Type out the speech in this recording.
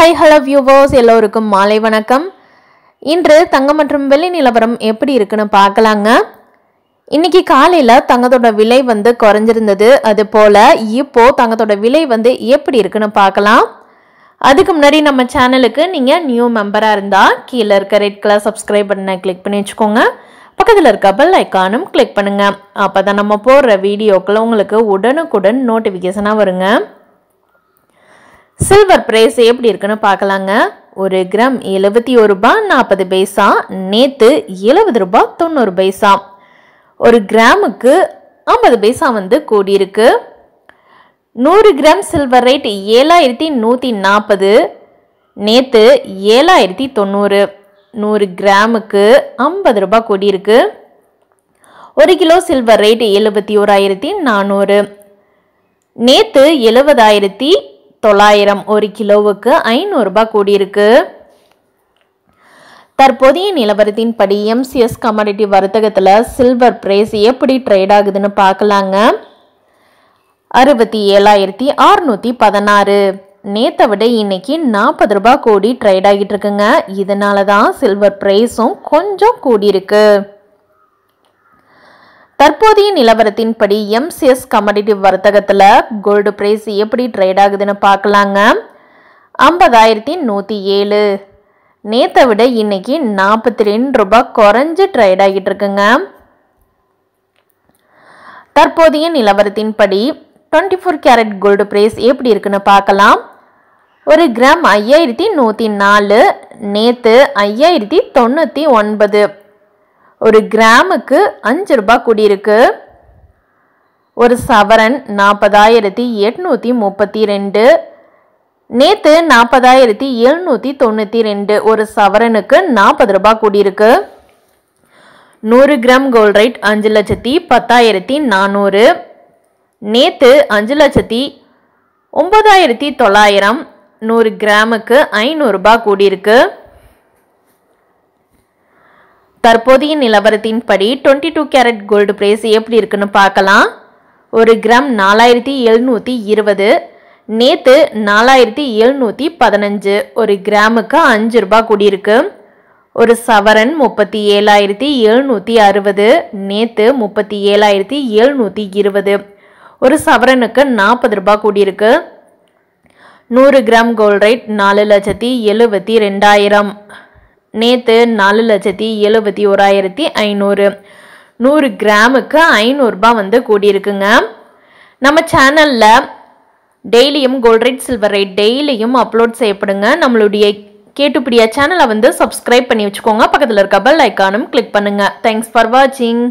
Hi hello viewers எல்லோருக்கும் மாலை வணக்கம். இன்று தங்கம் மற்றும் வெள்ளி நிலவரம் எப்படி இருக்குன்னு பார்க்கலாங்க. இன்னைக்கு காலையில் தங்கத்தோட விலை வந்து குறைஞ்சிருந்தது. அது போல் இப்போ தங்கத்தோட விலை வந்து எப்படி இருக்குன்னு பார்க்கலாம். அதுக்கு முன்னாடி நம்ம சேனலுக்கு நீங்கள் நியூ மெம்பராக இருந்தால் கீழே இருக்க ரெட் கலர் சப்ஸ்கிரைப் பட்டனை கிளிக் பண்ணி வச்சுக்கோங்க. பக்கத்தில் இருக்க பெல் ஐக்கானும் கிளிக் பண்ணுங்கள் அப்போ தான் நம்ம போடுற வீடியோக்கள் உங்களுக்கு உடனுக்குடன் நோட்டிஃபிகேஷனாக வருங்க. சில்வர் பிரைஸ் எப்படி இருக்குன்னு பார்க்கலாங்க. ஒரு கிராம் எழுபத்தி ஒரு ரூபாய் நாற்பது பைசா நேற்று எழுபது ரூபாய் தொண்ணூறு பைசா. ஒரு கிராமுக்கு ஐம்பது பைசா வந்து கூடியிருக்கு. நூறு கிராம் சில்வர் ரேட் ஏழாயிரத்தி நூற்றி நாற்பது நேற்று ஏழாயிரத்தி தொண்ணூறு. நூறு கிராமுக்கு ஐம்பது ரூபாய் கூடியிருக்கு. ஒரு கிலோ சில்வர் ரேட் எழுபத்தி ஓராயிரத்தி நானூறு. நேற்று எழுபதாயிரத்தி தொள்ளாயிரம் ஒரு கிலோவுக்கு ஐநூறுரூபா கூடியிருக்கு. தற்போதைய நிலவரத்தின்படி எம்சிஎஸ் கமாடிட்டி வர்த்தகத்தில் சில்வர் பிரைஸ் எப்படி ட்ரேட் ஆகுதுன்னு பார்க்கலாங்க. அறுபத்தி ஏழாயிரத்தி அறுநூற்றி பதினாறு. நேற்றை விட இன்னைக்கு நாற்பது ரூபாய் கோடி ட்ரேட் ஆகிட்டு இருக்குங்க. இதனால தான் சில்வர் ப்ரைஸும் கொஞ்சம் கூடியிருக்கு. தற்போதைய நிலவரத்தின்படி எம்சிஎஸ் கமாடிட்டி வர்த்தகத்தில் கோல்டு பிரைஸ் எப்படி ட்ரேட் ஆகுதுன்னு பார்க்கலாங்க. ஐம்பதாயிரத்தி நூற்றி ஏழு. நேற்றை விட இன்னைக்கு நாற்பத்தி ரெண்டு ரூபாய் குறைஞ்சு ட்ரேட் ஆகிட்டு இருக்குங்க. தற்போதைய நிலவரத்தின்படி twenty four carat gold price எப்படி இருக்குன்னு பார்க்கலாம். ஒரு கிராம் ஐயாயிரத்தி நூற்றி நாலு. நேற்று ஐயாயிரத்தி தொண்ணூற்றி ஒன்பது. ஒரு கிராமுக்கு அஞ்சு ரூபாய் கூடியிருக்கு. ஒரு சவரன் நாற்பதாயிரத்தி எட்நூற்றி முப்பத்தி ரெண்டு. நேற்று நாற்பதாயிரத்தி எழுநூற்றி தொண்ணூற்றி ரெண்டு. ஒரு சவரனுக்கு நாற்பது ரூபாய் கூடியிருக்கு. நூறு கிராம் கோல்ட் ரைட் அஞ்சு லட்சத்தி பத்தாயிரத்தி நானூறு. நேற்று அஞ்சு லட்சத்தி ஒம்பதாயிரத்தி தொள்ளாயிரம். நூறு கிராமுக்கு ஐநூறுரூபா கூடியிருக்கு. தற்போதைய நிலவரத்தின்படி twenty two carat gold price எப்படி இருக்குன்னு பார்க்கலாம். ஒரு கிராம் நாலாயிரத்தி எழுநூற்றி இருபது நேற்று நாலாயிரத்தி எழுநூற்றி பதினஞ்சு ஒரு கிராமுக்கு அஞ்சு ரூபாய் கூடியிருக்கு. ஒரு சவரன் முப்பத்தி ஏழாயிரத்தி எழுநூற்றி அறுபது நேற்று முப்பத்தி ஏழாயிரத்தி எழுநூற்றி இருபது. ஒரு சவரனுக்கு நாற்பது ரூபாய் கூடியிருக்கு. நூறு கிராம் கோல்ட் ரேட் நாலு லட்சத்தி எழுபத்தி ரெண்டாயிரம். நேற்று நாலு லட்சத்தி எழுபத்தி ஓராயிரத்தி ஐநூறு. நூறு கிராமுக்கு ஐநூறுரூபா வந்து கூடியிருக்குங்க. நம்ம சேனலில் டெய்லியும் கோல்ட் ரேட் சில்வர் ரேட் டெய்லியும் அப்லோட் செய்யப்படுங்க. நம்மளுடைய கேட்டுப்பிடியா சேனலை வந்து சப்ஸ்கிரைப் பண்ணி வச்சுக்கோங்க. பக்கத்தில் இருக்க பெல் ஐக்கானும் கிளிக் பண்ணுங்கள் தேங்க்ஸ் ஃபார் வாட்சிங்